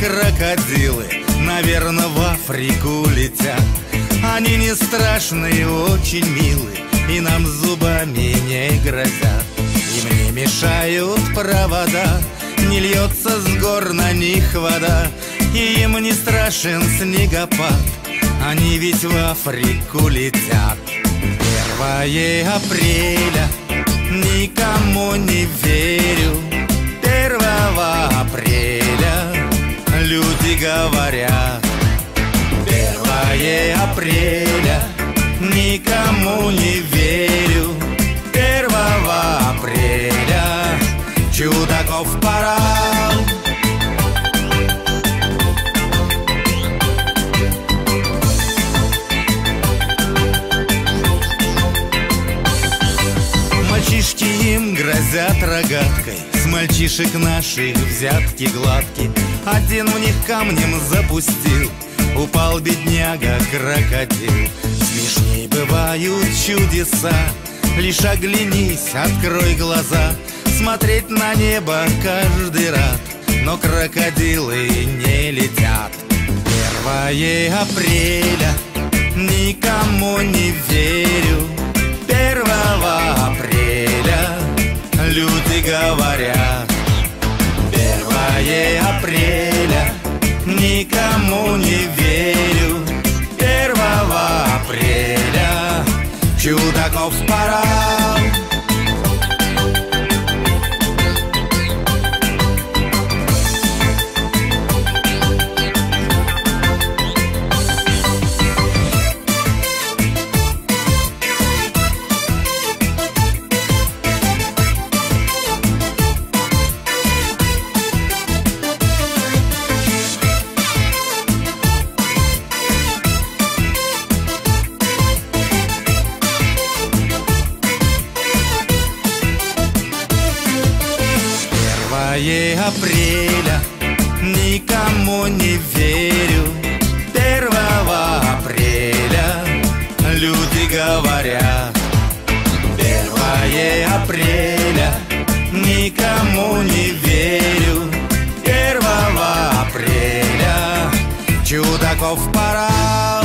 крокодилы Наверное, в Африку летят. Они не страшные, очень милые И нам зубами не грозят. Им не мешают провода Не льется с гор на них вода. И им не страшен снегопад Они ведь в Африку летят. Первое апреля Никому не верю апреля. Никому не верю. Первого апреля. Чудаков пора Мальчишки им грозят рогаткой. С мальчишек наших взятки гладки. Один в них камнем запустил Упал бедняга крокодил. Смешней бывают чудеса. Лишь оглянись, открой глаза. Смотреть на небо каждый рад Но крокодилы не летят. Первое апреля Никому не верю. Первого апреля Люди говорят. Первое апреля Никому не верю. Первого апреля Чудаков пора Первое апреля Никому не верю. Первого апреля Люди говорят. Первое апреля Никому не верю. Первого апреля Чудаков пора